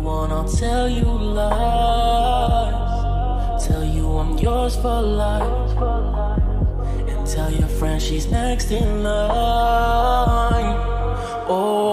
want, I'll tell you lies. Tell you I'm yours for life. And tell your friend she's next in line. Oh.